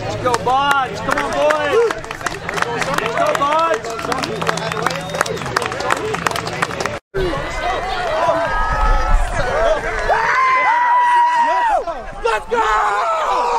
Let's go, Bodge. Come on, boys. Let's go, Bodge. Let's go!